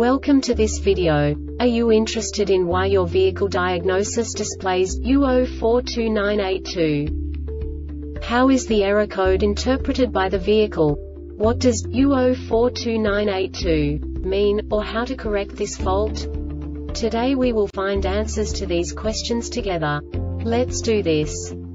Welcome to this video. Are you interested in why your vehicle diagnosis displays U042982? How is the error code interpreted by the vehicle? What does U042982 mean, or how to correct this fault? Today we will find answers to these questions together. Let's do this.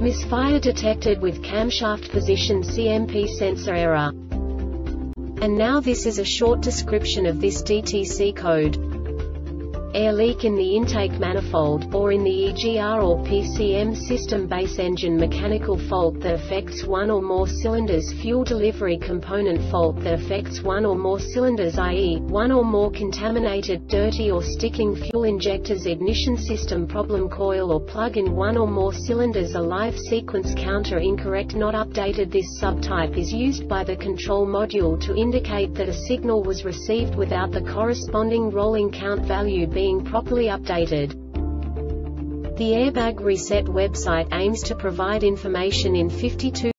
Misfire detected with camshaft position CMP sensor error. And now this is a short description of this DTC code air leak in the intake manifold, or in the EGR or PCM system base engine mechanical fault that affects one or more cylinders fuel delivery component fault that affects one or more cylinders i.e., one or more contaminated, dirty or sticking fuel injectors ignition system problem coil or plug in one or more cylinders a live sequence counter incorrect not updated This subtype is used by the control module to indicate that a signal was received without the corresponding rolling count value being being properly updated. The Airbag Reset website aims to provide information in 52